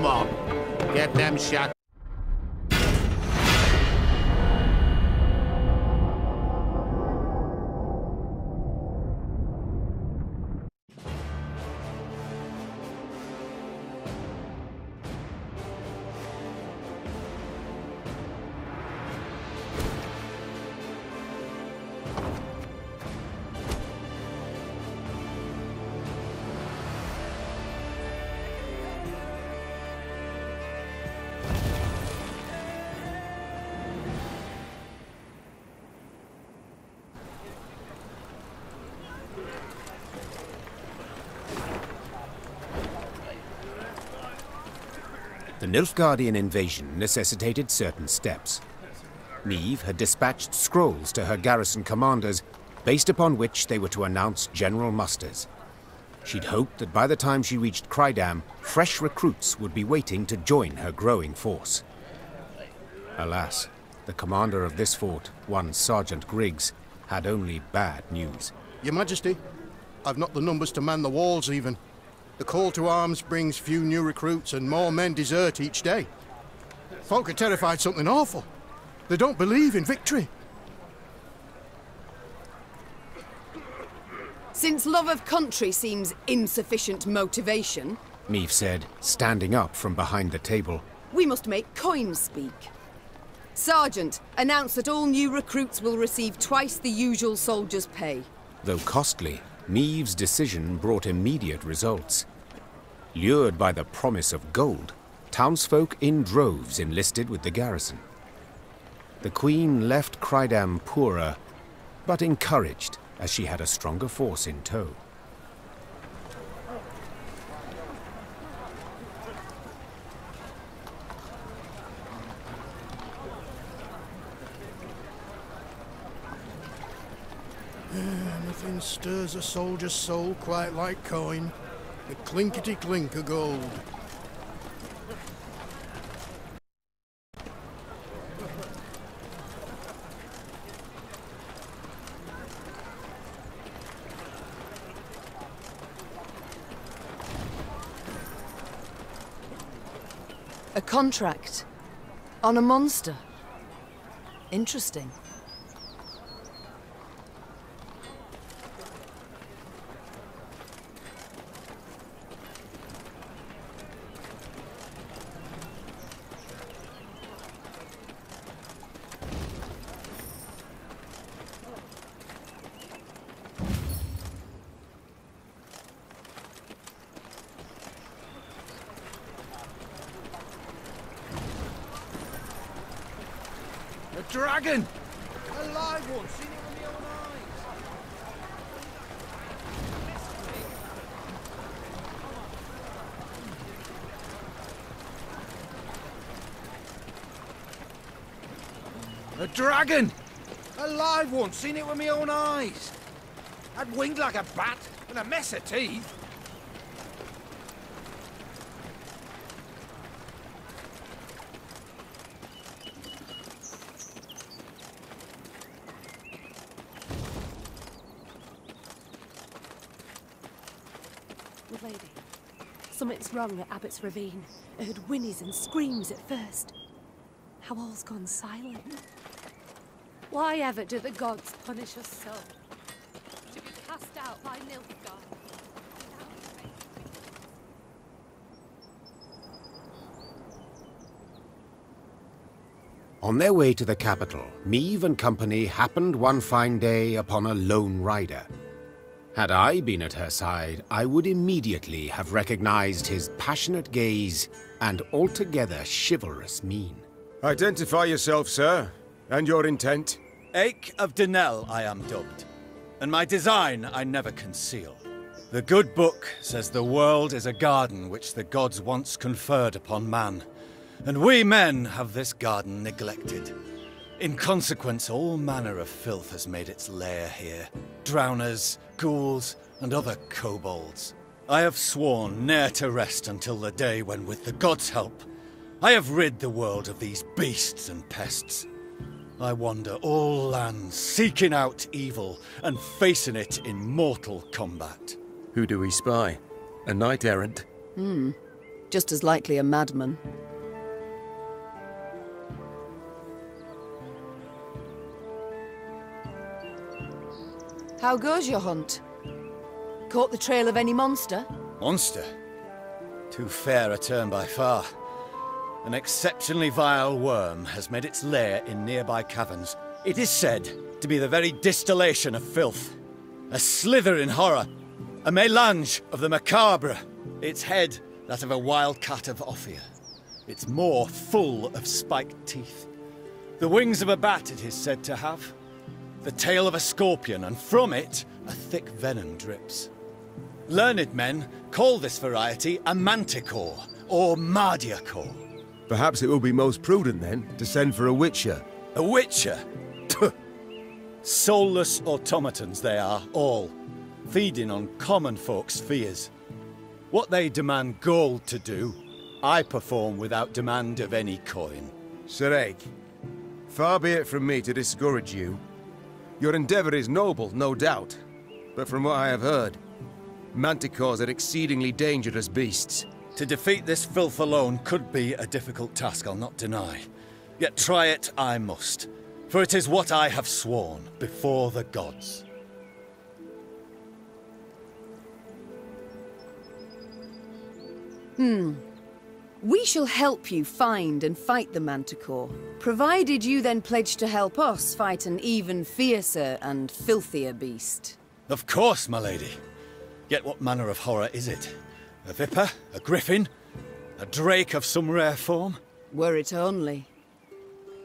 Come on. Get them shot. Nilfgaardian invasion necessitated certain steps. Meve had dispatched scrolls to her garrison commanders, based upon which they were to announce general musters. She'd hoped that by the time she reached Krydam, fresh recruits would be waiting to join her growing force. Alas, the commander of this fort, one Sergeant Griggs, had only bad news. Your Majesty, I've not the numbers to man the walls even. The call to arms brings few new recruits and more men desert each day. Folk are terrified something awful. They don't believe in victory. Since love of country seems insufficient motivation, Meve said, standing up from behind the table. we must make coins speak. Sergeant, announce that all new recruits will receive twice the usual soldier's pay. Though costly, Meve's decision brought immediate results. Lured by the promise of gold, townsfolk in droves enlisted with the garrison. The Queen left Krydam poorer, but encouraged, as she had a stronger force in tow. Stirs a soldier's soul quite like coin. The clinkety clink of gold. A contract. On a monster. Interesting. A dragon! A live one, seen it with my own eyes. A dragon! A live one, seen it with my own eyes. Had winged like a bat and a mess of teeth. Lady, something's wrong at Abbott's Ravine. I heard whinnies and screams at first. How all's gone silent. Why ever do the gods punish us so? To be cast out by Nilfgaard. On their way to the capital, Meve and company happened one fine day upon a lone rider. Had I been at her side, I would immediately have recognized his passionate gaze and altogether chivalrous mien. Identify yourself, sir, and your intent. Eyck of Denesle I am dubbed, and my design I never conceal. The good book says the world is a garden which the gods once conferred upon man, and we men have this garden neglected. In consequence, all manner of filth has made its lair here. Drowners, ghouls, and other kobolds. I have sworn ne'er to rest until the day when, with the gods' help, I have rid the world of these beasts and pests. I wander all lands, seeking out evil and facing it in mortal combat. Who do we spy? A knight errant? Hmm. Just as likely a madman. How goes your hunt? Caught the trail of any monster? Monster? Too fair a term by far. An exceptionally vile worm has made its lair in nearby caverns. It is said to be the very distillation of filth. A slither in horror. A melange of the macabre. Its head, that of a wild cat of Ophir. Its maw full of spiked teeth. The wings of a bat it is said to have. The tail of a scorpion, and from it, a thick venom drips. Learned men call this variety a manticore, or mardiacore. Perhaps it will be most prudent then to send for a witcher. A witcher? Soulless automatons they are, all, feeding on common folk's fears. What they demand gold to do, I perform without demand of any coin. Sir Eyck, far be it from me to discourage you. Your endeavor is noble, no doubt. But from what I have heard, manticores are exceedingly dangerous beasts. To defeat this filth alone could be a difficult task, I'll not deny. Yet try it I must, for it is what I have sworn before the gods. Hmm. We shall help you find and fight the Manticore, provided you then pledge to help us fight an even fiercer and filthier beast. Of course, my lady. Yet what manner of horror is it? A viper? A griffin? A drake of some rare form? Were it only.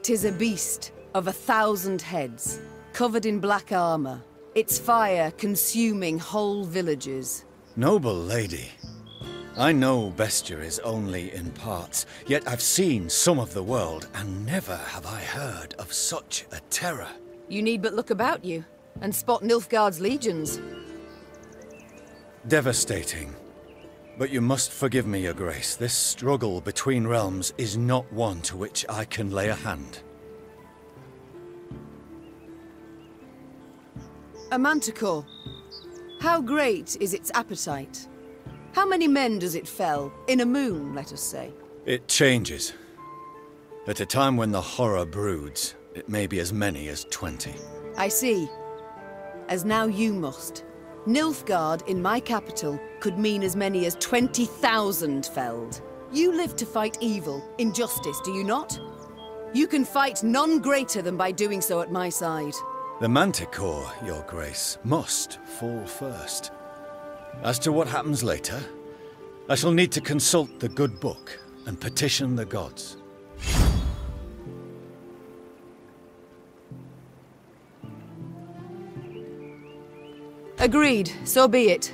Tis a beast of a thousand heads, covered in black armor, its fire consuming whole villages. Noble lady. I know bestiaries only in parts, yet I've seen some of the world, and never have I heard of such a terror. You need but look about you, and spot Nilfgaard's legions. Devastating. But you must forgive me, Your Grace. This struggle between realms is not one to which I can lay a hand. A manticore. How great is its appetite? How many men does it fell? In a moon, let us say. It changes. At a time when the horror broods, it may be as many as twenty. I see. As now you must. Nilfgaard in my capital could mean as many as 20,000 felled. You live to fight evil, injustice, do you not? You can fight none greater than by doing so at my side. The Manticore, Your Grace, must fall first. As to what happens later, I shall need to consult the good book and petition the gods. Agreed, so be it.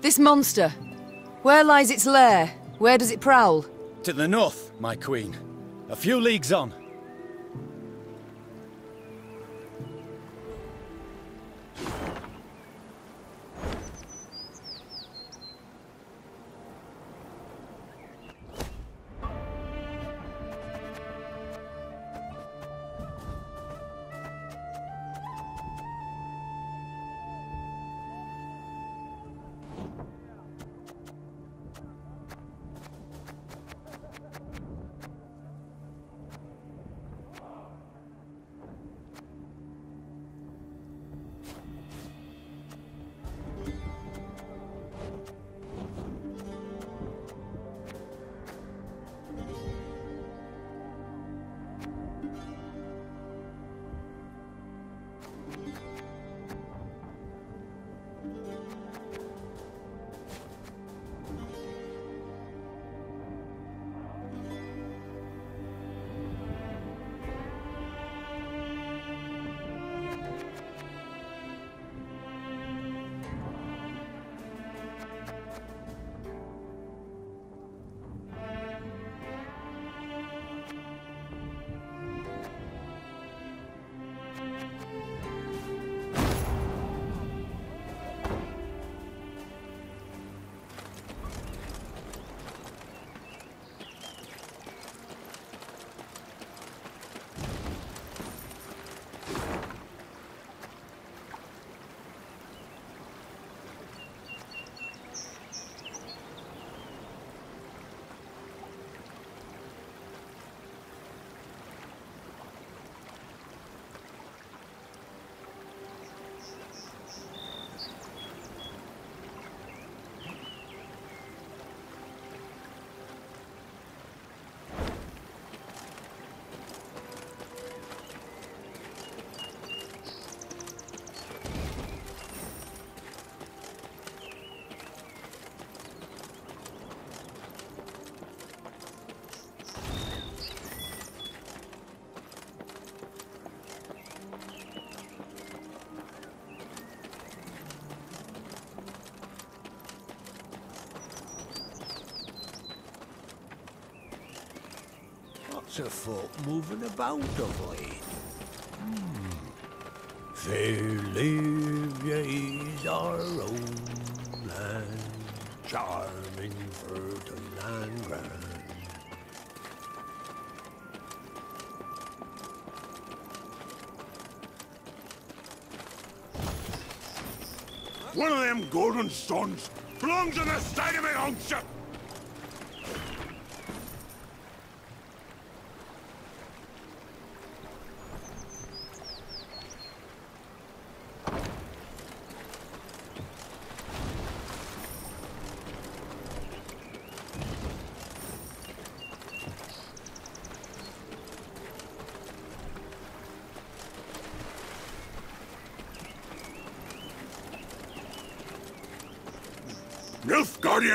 This monster, where lies its lair? Where does it prowl? To the north, my queen. A few leagues on. Folk moving about of late. Hmm. Fair live ye is our own land, charming, fertile and grand. One of them golden stones belongs on the side of my own ship.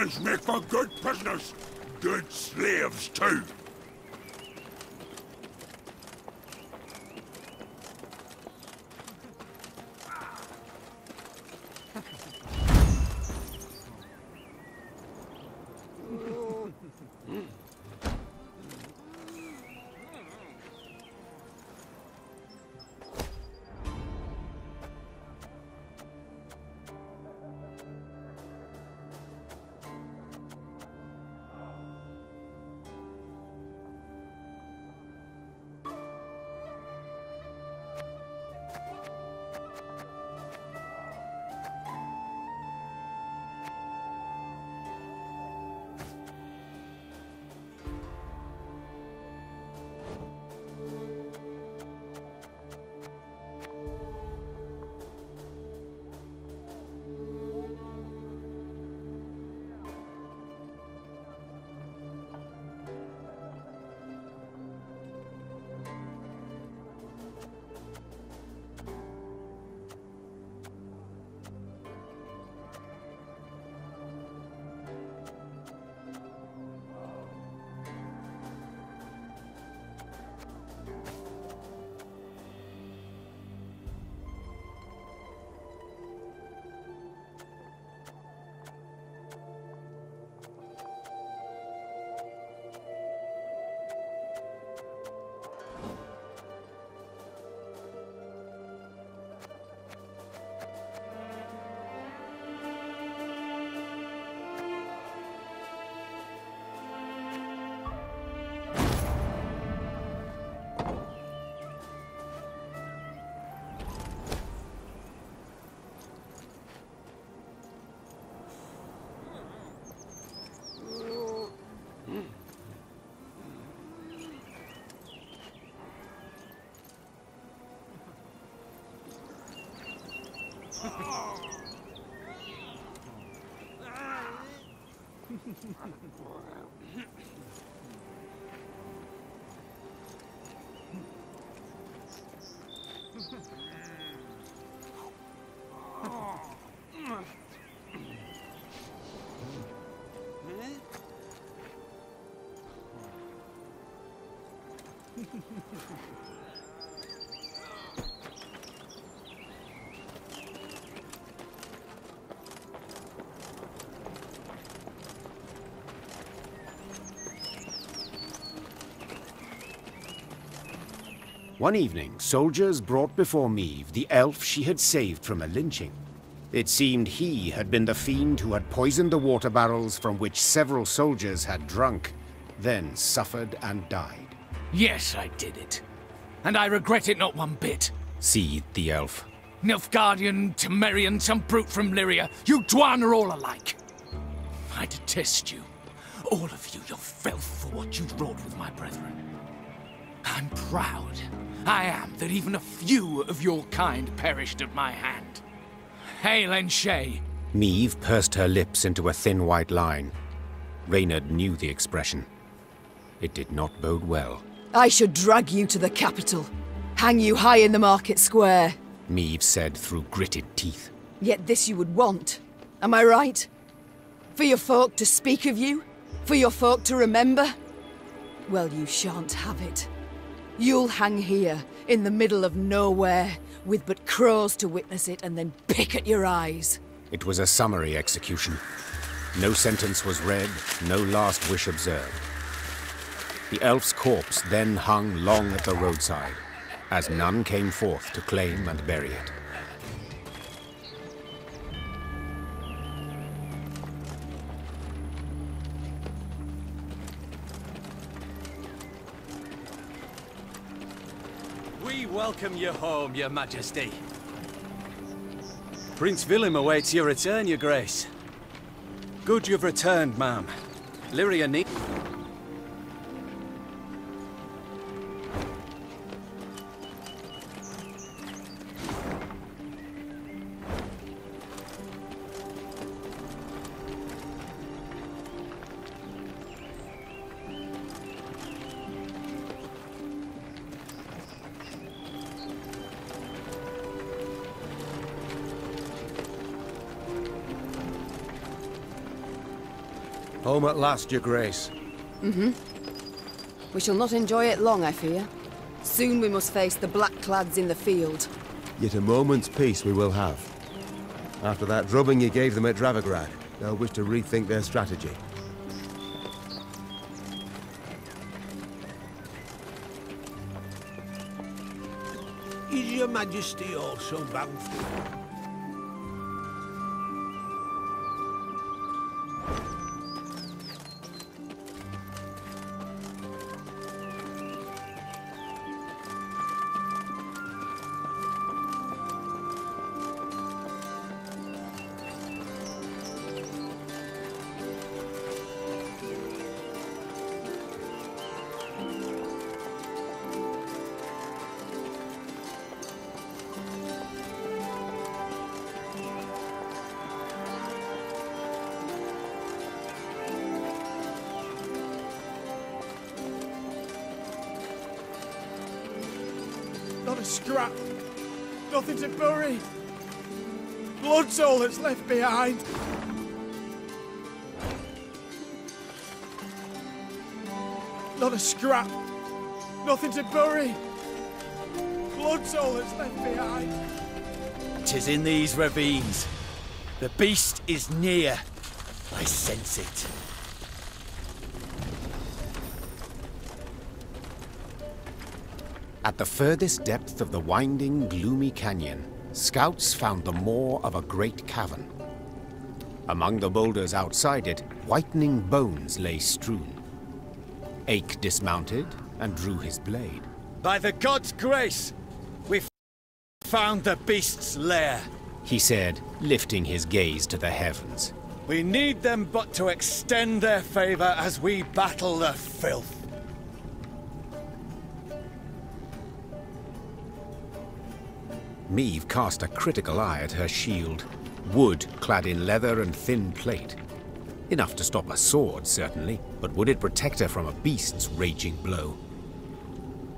Make for good prisoners. Good slaves, too. Ha ha ha ha. One evening, soldiers brought before Meve the elf she had saved from a lynching. It seemed he had been the fiend who had poisoned the water barrels from which several soldiers had drunk, then suffered and died. Yes, I did it. And I regret it not one bit. Seethed the elf. Nilfgaardian, Temerian, some brute from Lyria, you Dh'oine are all alike. I detest you. All of you, your filth for what you've wrought with my brethren. I'm proud. I am that even a few of your kind perished at my hand. Hail and Shay. Meve pursed her lips into a thin white line. Reynard knew the expression. It did not bode well. I should drag you to the capital. Hang you high in the market square. Meve said through gritted teeth. Yet this you would want. Am I right? For your folk to speak of you? For your folk to remember? Well, you shan't have it. You'll hang here, in the middle of nowhere, with but crows to witness it and then pick at your eyes. It was a summary execution. No sentence was read, no last wish observed. The elf's corpse then hung long at the roadside, as none came forth to claim and bury it. Welcome you home, your majesty. Prince Villem awaits your return, your grace. Good you've returned, ma'am. Lyria need... Home at last, your grace. Mm-hmm. We shall not enjoy it long, I fear. Soon we must face the black-clads in the field. Yet a moment's peace we will have. After that drubbing you gave them at Dravograd, they'll wish to rethink their strategy. Is your majesty also bountiful? That's left behind. Not a scrap. Nothing to bury. Blood's all that's left behind. Tis in these ravines. The beast is near. I sense it. At the furthest depth of the winding, gloomy canyon, scouts found the maw of a great cavern. Among the boulders outside it, whitening bones lay strewn. Eyck dismounted and drew his blade. By the god's grace, we've found the beast's lair. He said, lifting his gaze to the heavens. We need them but to extend their favor as we battle the filth. Meve cast a critical eye at her shield, wood clad in leather and thin plate. Enough to stop a sword, certainly, but would it protect her from a beast's raging blow?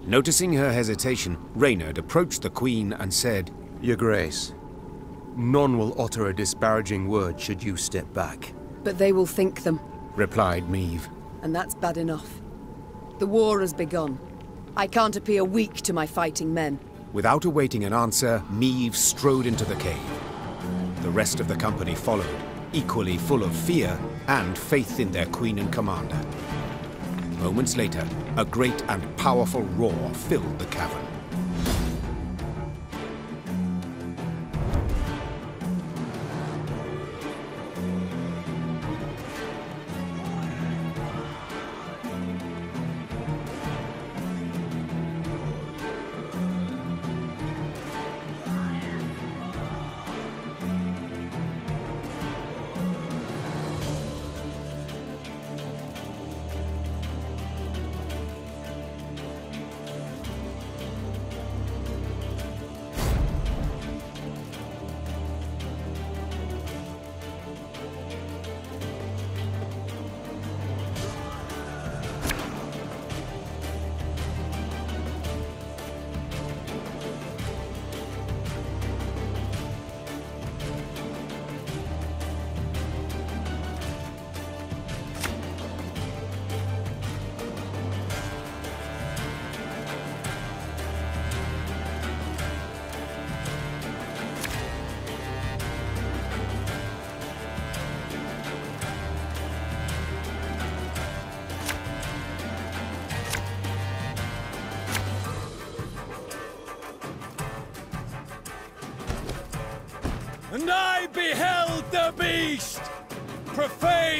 Noticing her hesitation, Reynard approached the Queen and said, Your Grace, none will utter a disparaging word should you step back. But they will think them, replied Meve. and that's bad enough. The war has begun. I can't appear weak to my fighting men. Without awaiting an answer, Meve strode into the cave. The rest of the company followed, equally full of fear and faith in their queen and commander. Moments later, a great and powerful roar filled the cavern.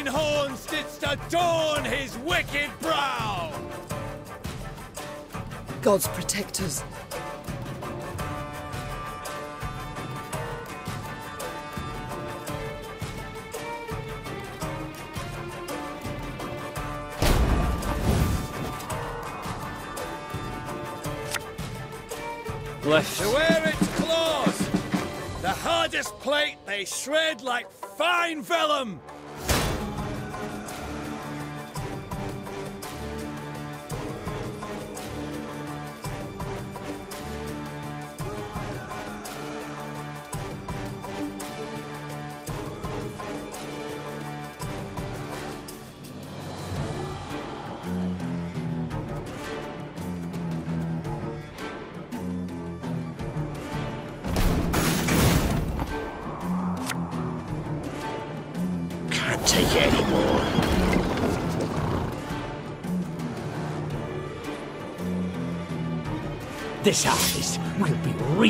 Profane horns didst adorn his wicked brow! God's protectors. Left. To wear its claws! The hardest plate they shred like fine vellum!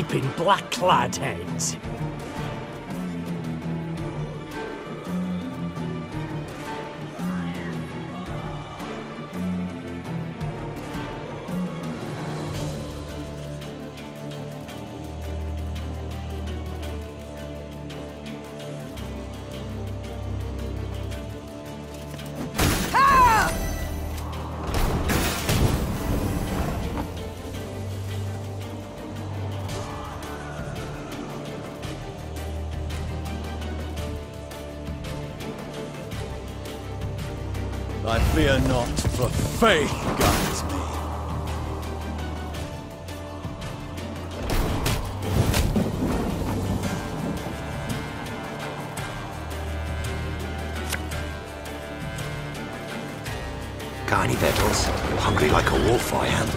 Be reaping black-clad heads. Fear not, for faith guides me. Any victuals? Hungry like a wolf I am.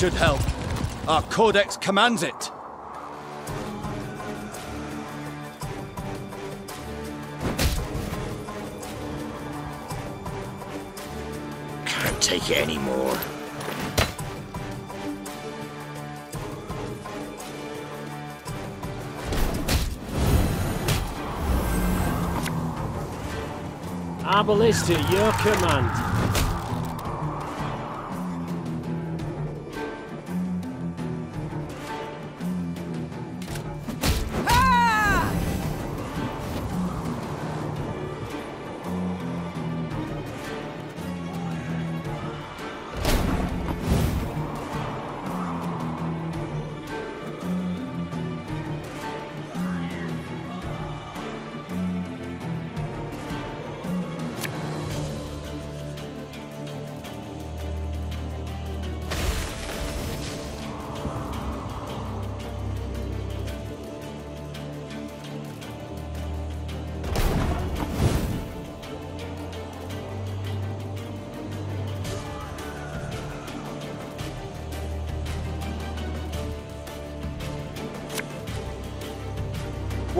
Should help. Our codex commands it. Can't take it anymore. Our ballista, your command.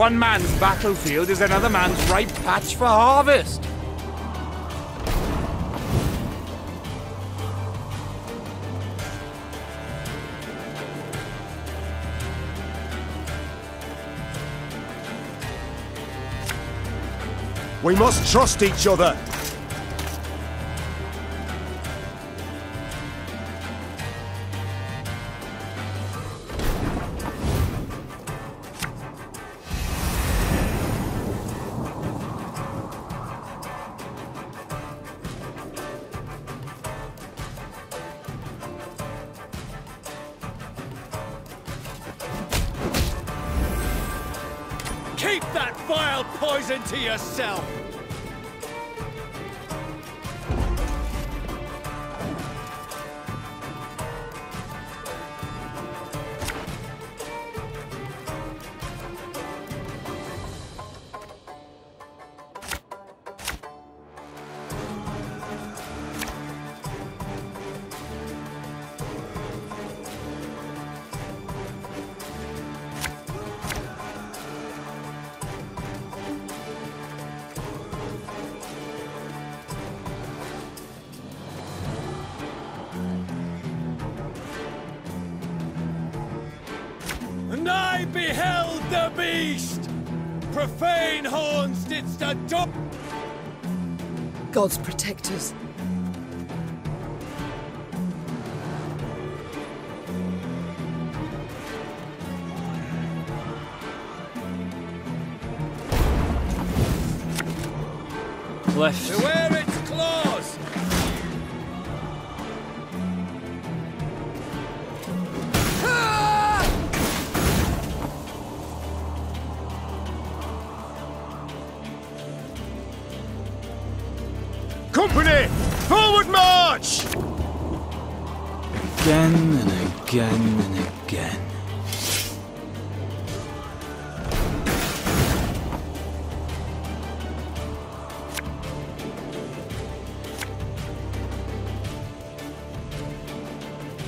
One man's battlefield is another man's ripe patch for harvest. We must trust each other. That vile poison to yourself!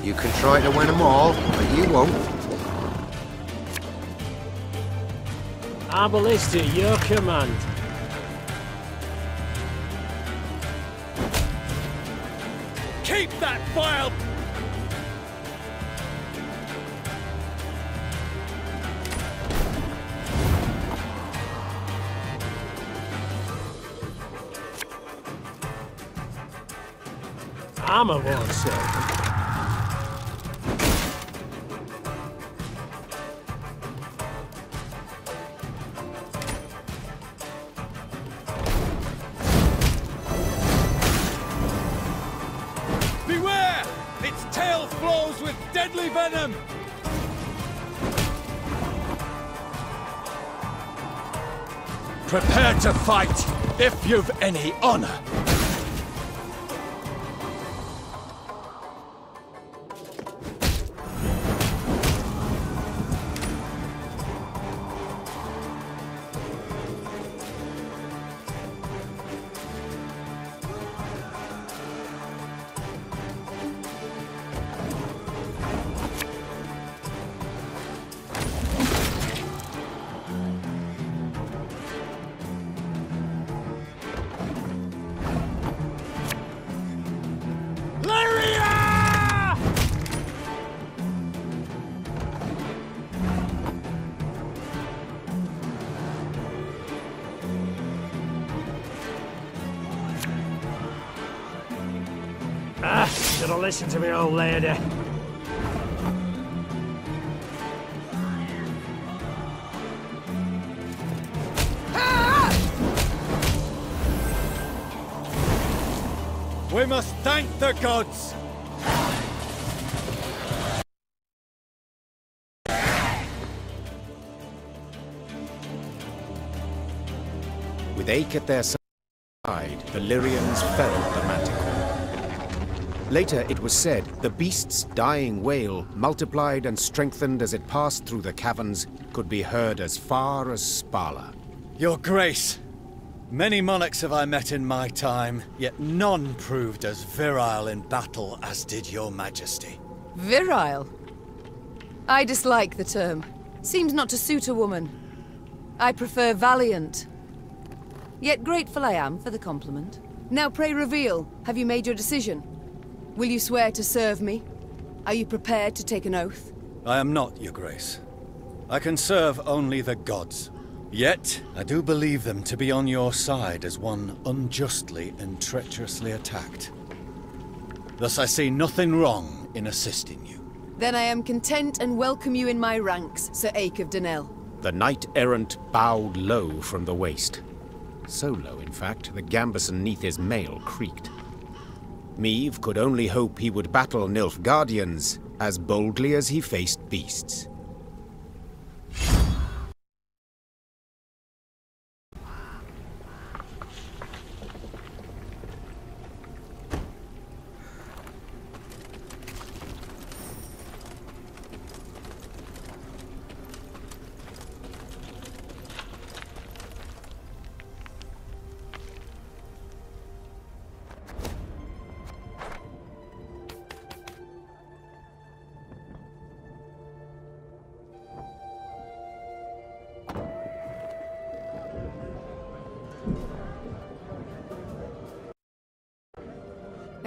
You can try to win them all, but you won't. Arbalist at your command. Keep that vile... Armor won't save. Beware! If you've any honor! Ah, should have listened to me old lady. We must thank the gods! With Eyck at their side, the Lyrians felled the Manticore. Later, it was said, the beast's dying wail, multiplied and strengthened as it passed through the caverns, could be heard as far as Spala. Your Grace, many monarchs have I met in my time, yet none proved as virile in battle as did your Majesty. Virile? I dislike the term. Seems not to suit a woman. I prefer valiant. Yet grateful I am for the compliment. Now pray reveal, have you made your decision? Will you swear to serve me? Are you prepared to take an oath? I am not, Your Grace. I can serve only the gods. Yet, I do believe them to be on your side as one unjustly and treacherously attacked. Thus I see nothing wrong in assisting you. Then I am content and welcome you in my ranks, Sir Eyck of Denesle. The knight-errant bowed low from the waist. So low, in fact, the gambeson neath his mail creaked. Meve could only hope he would battle Nilfgaardians as boldly as he faced beasts.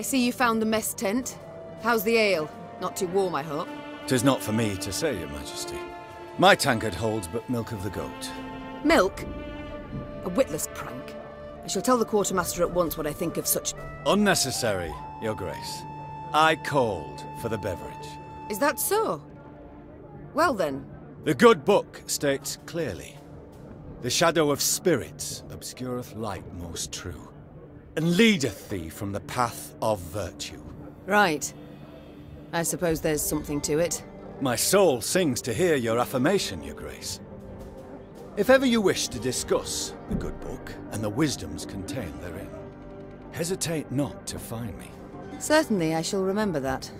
See you found the mess tent. How's the ale? Not too warm, I hope. Tis not for me to say, Your Majesty. My tankard holds but milk of the goat. Milk? A witless prank. I shall tell the quartermaster at once what I think of such... Unnecessary, Your Grace. I called for the beverage. Is that so? Well then. The good book states clearly The shadow of spirits obscureth light most true, and leadeth thee from the path of virtue. Right. I suppose there's something to it. My soul sings to hear your affirmation, Your Grace. If ever you wish to discuss the good book and the wisdoms contained therein, hesitate not to find me. Certainly, I shall remember that.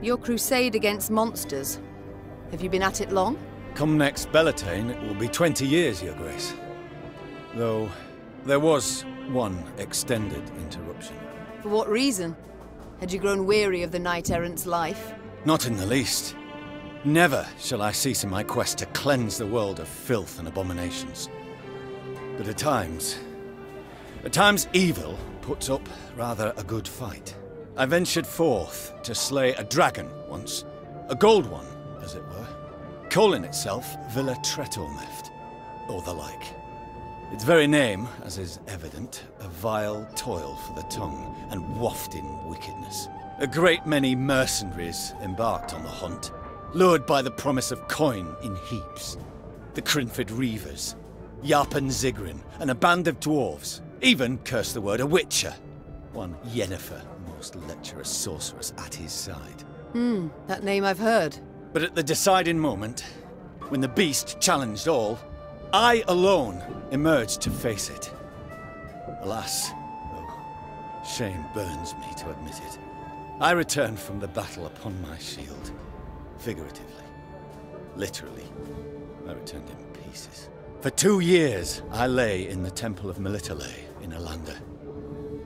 Your crusade against monsters. Have you been at it long? Come next Belleteyn, it will be 20 years, Your Grace. Though, there was one extended interruption. For what reason? Had you grown weary of the knight-errant's life? Not in the least. Never shall I cease in my quest to cleanse the world of filth and abominations. But at times... At times evil puts up rather a good fight. I ventured forth to slay a dragon once. A gold one, as it were. Calling itself Villentretenmerth, or the like. Its very name, as is evident, a vile toil for the tongue and wafting wickedness. A great many mercenaries embarked on the hunt, lured by the promise of coin in heaps. The Crinfrid Reavers, Yarpen Zigrin, and a band of dwarves. Even, curse the word, a witcher. One Yennefer, most lecherous sorceress, at his side. Hmm, that name I've heard. But at the deciding moment, when the beast challenged all, I alone emerged to face it. Alas, oh, shame burns me to admit it. I returned from the battle upon my shield. Figuratively. Literally. I returned in pieces. For two years, I lay in the Temple of Melitele in Ellander.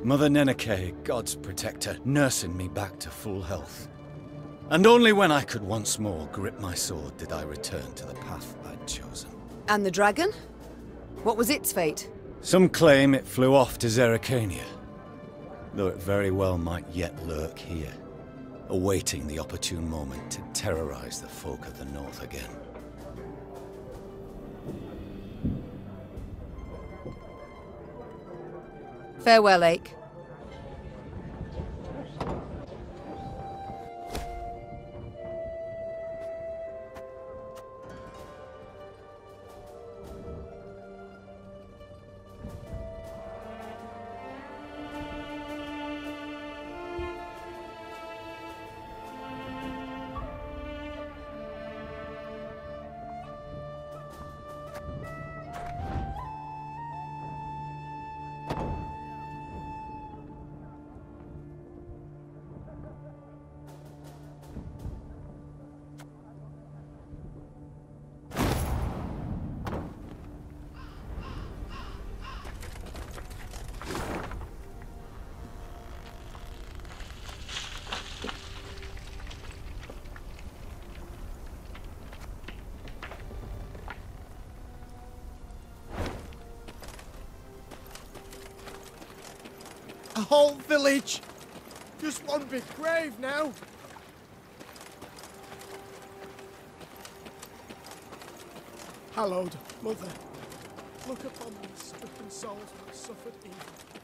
Mother Nenneke, God's protector, nursing me back to full health. And only when I could once more grip my sword did I return to the path I'd chosen. And the dragon? What was its fate? Some claim it flew off to Zerrikania, though it very well might yet lurk here, awaiting the opportune moment to terrorize the folk of the North again. Farewell, Eyck. Whole village! Just one big grave now! Hallowed Mother, look upon these stricken souls have suffered evil.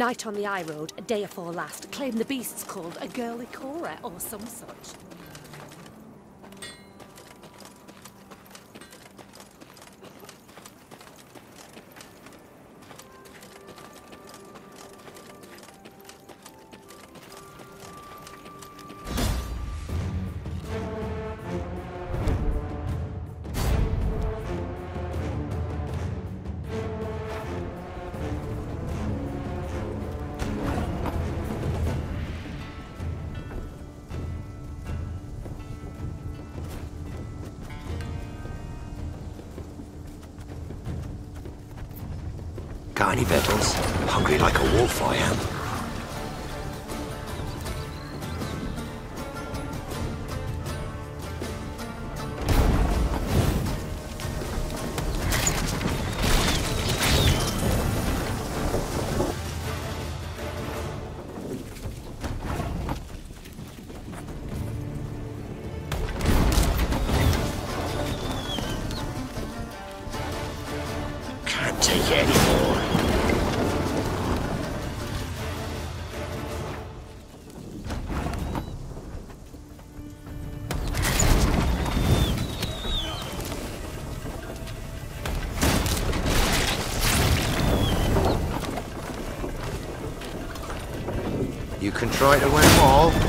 Night on the Eye Road, a day afore last, claimed the beast's called a girly Cora or some such. Hungry like a wolf I am. Try to win them all,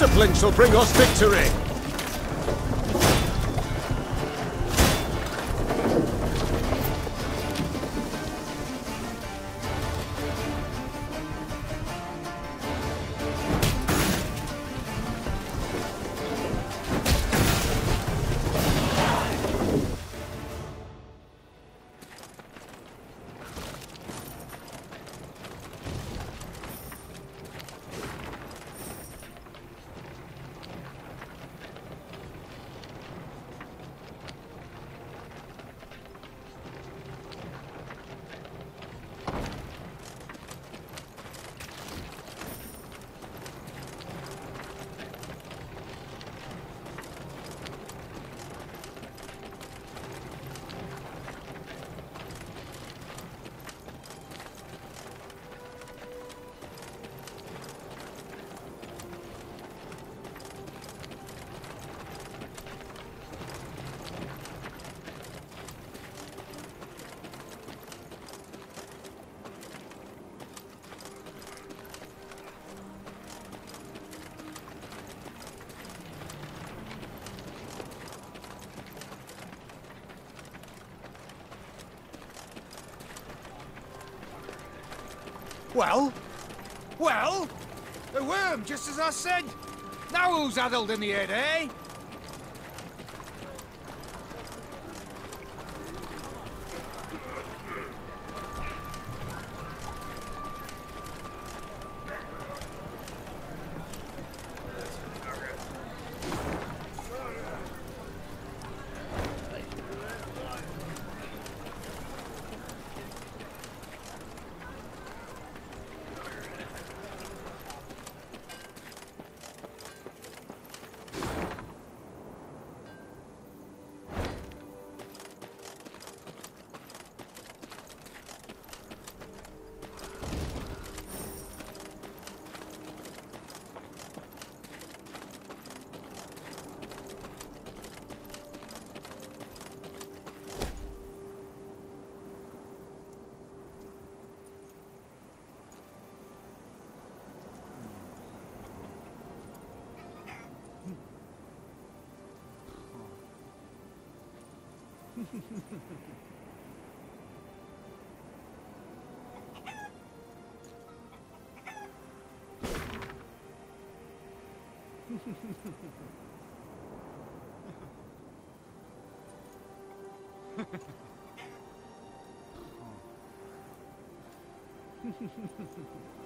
Discipline shall bring us victory! Just as I said. Now who's addled in the head, eh? フフフフ。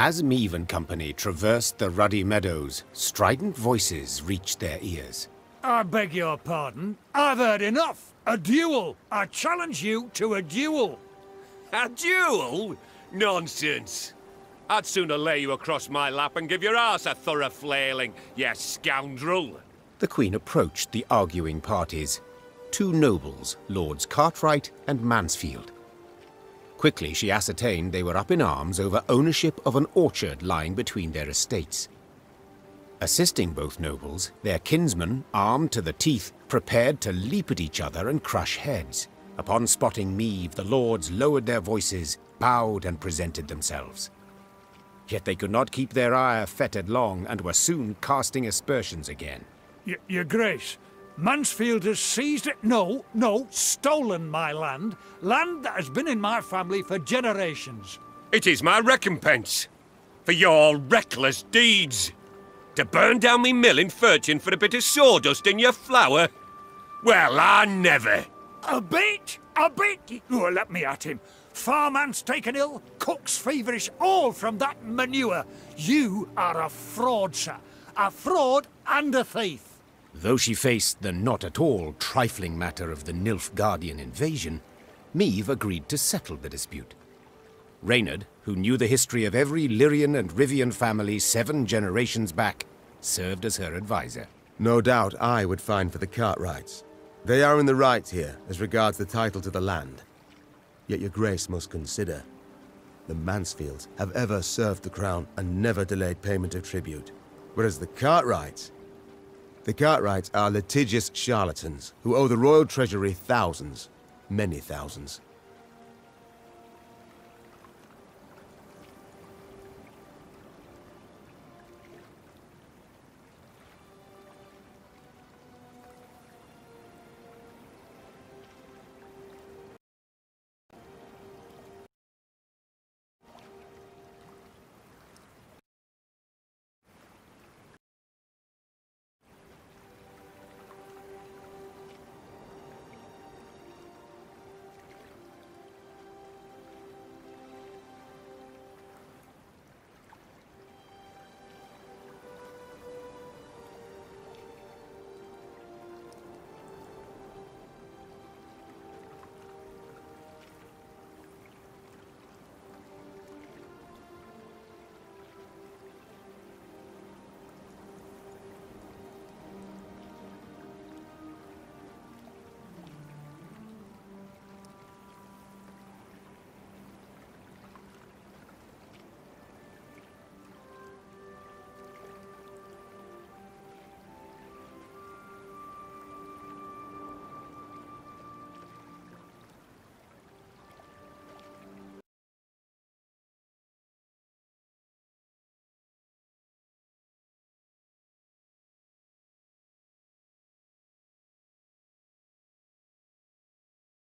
As Meve and Company traversed the ruddy meadows, strident voices reached their ears. I beg your pardon. I've heard enough. A duel. I challenge you to a duel. A duel? Nonsense. I'd sooner lay you across my lap and give your ass a thorough flailing, you scoundrel. The Queen approached the arguing parties. Two nobles, Lords Cartwright and Mansfield. Quickly she ascertained they were up in arms over ownership of an orchard lying between their estates. Assisting both nobles, their kinsmen, armed to the teeth, prepared to leap at each other and crush heads. Upon spotting Meve, the lords lowered their voices, bowed and presented themselves. Yet they could not keep their ire fettered long, and were soon casting aspersions again. Y your Grace, Mansfield has seized it. No, no, stolen my land. Land that has been in my family for generations. It is my recompense for your reckless deeds. To burn down me mill in Furchin for a bit of sawdust in your flour? Well, I never. A bit? A bit? Oh, let me at him. Farman's taken ill, cook's feverish, all from that manure. You are a fraud, sir. A fraud and a thief. Though she faced the not at all trifling matter of the Nilfgaardian invasion, Meve agreed to settle the dispute. Reynard, who knew the history of every Lyrian and Rivian family seven generations back, served as her advisor. No doubt I would find for the Cartwrights. They are in the right here, as regards the title to the land. Yet your grace must consider. The Mansfields have ever served the crown and never delayed payment of tribute. Whereas the Cartwrights... The Cartwrights are litigious charlatans who owe the royal treasury thousands, many thousands.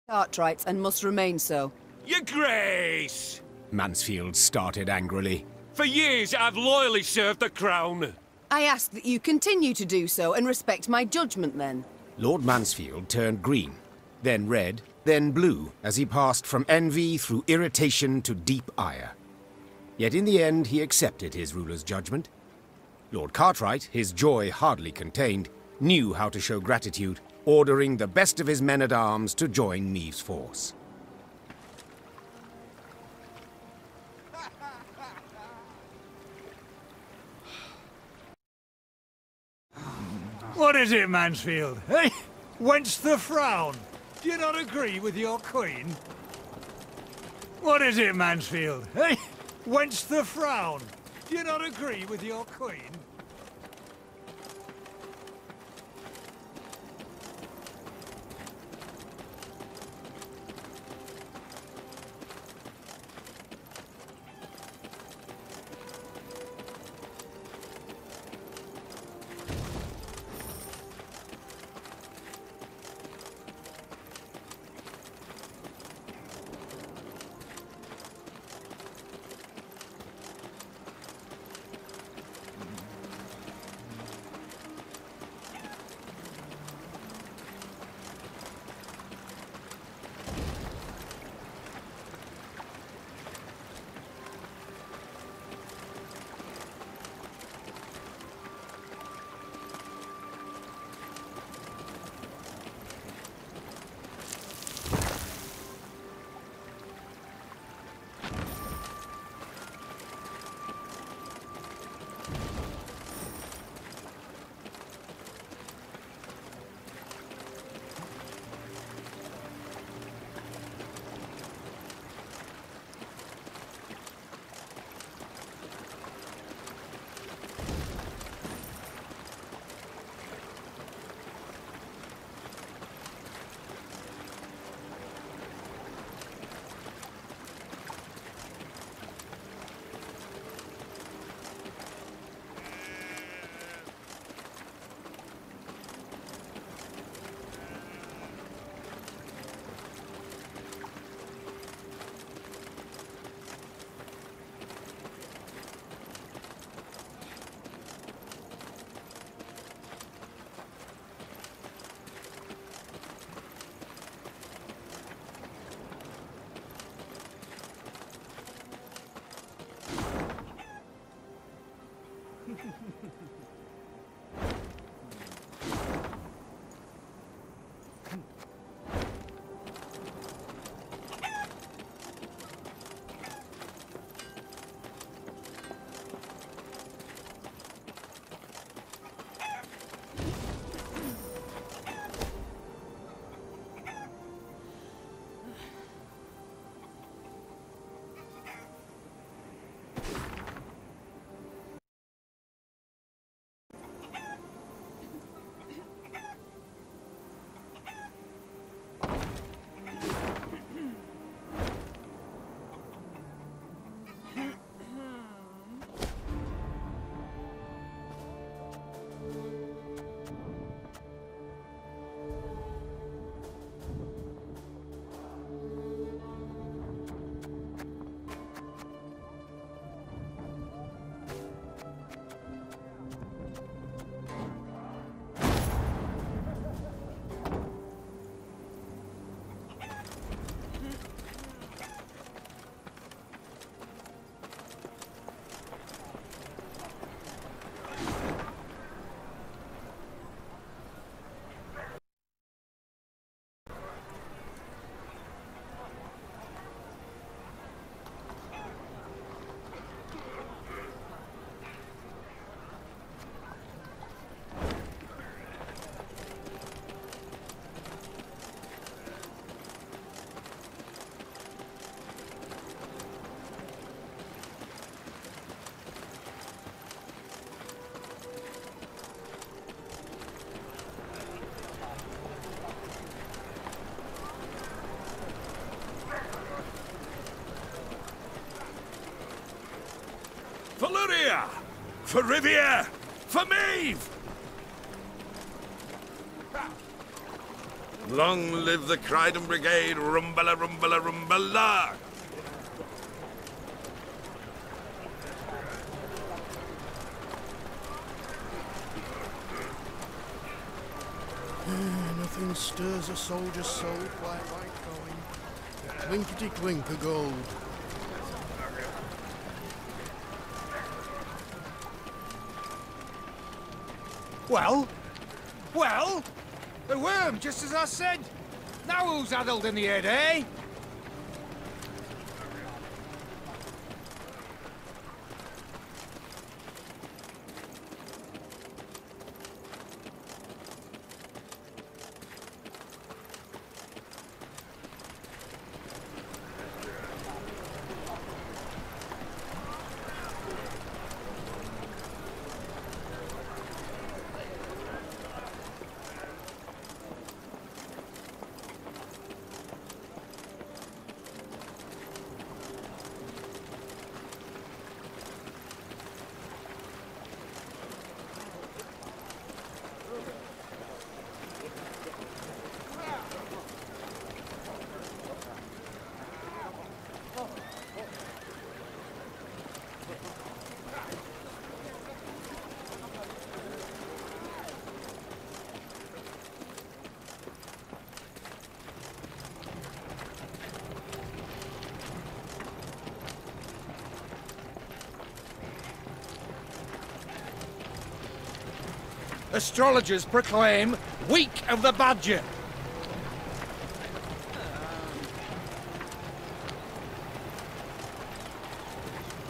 Cartwrights and must remain so. Your Grace! Mansfield started angrily. For years I've loyally served the Crown. I ask that you continue to do so and respect my judgment then. Lord Mansfield turned green, then red, then blue, as he passed from envy through irritation to deep ire. Yet in the end he accepted his ruler's judgment. Lord Cartwright, his joy hardly contained, knew how to show gratitude ordering the best of his men-at-arms to join Meve's force. What is it, Mansfield? Hey, whence the frown? Do you not agree with your queen? What is it, Mansfield? Hey, whence the frown? Do you not agree with your queen? For Lyria! For Rivia! For Meve! Long live the Crichton Brigade! Rumbala, rumbala, rumbala! Ah, nothing stirs a soldier's soul quite like going. Clinkety clink of gold. Well? Well? The worm, just as I said. Now who's addled in the head, eh? Astrologers proclaim Week of the Badger.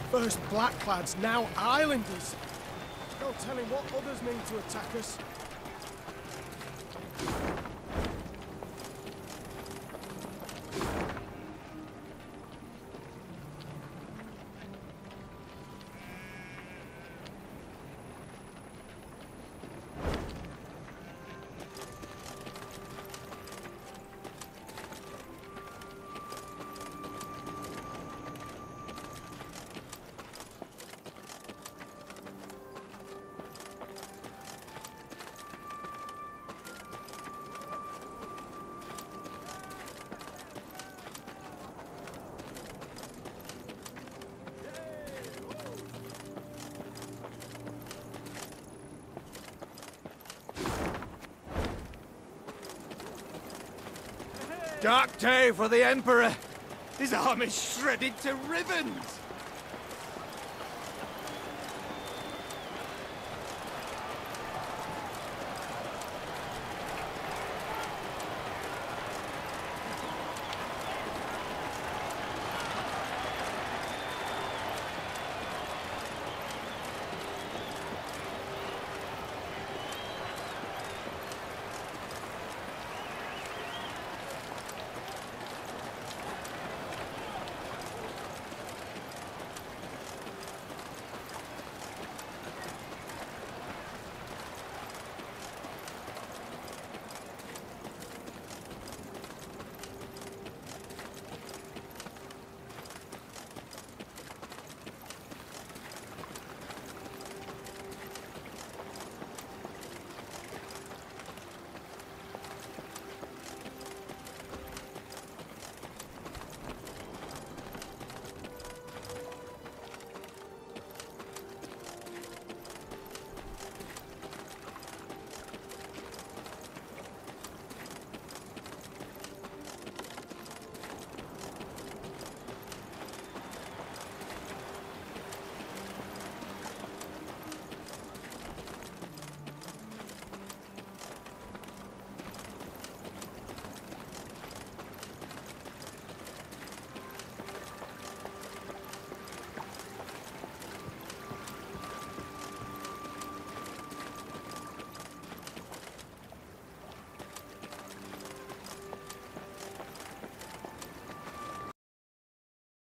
First Blackclads, now Islanders. No telling what others mean to attack us. Dark day for the Emperor. His arm is shredded to ribbons.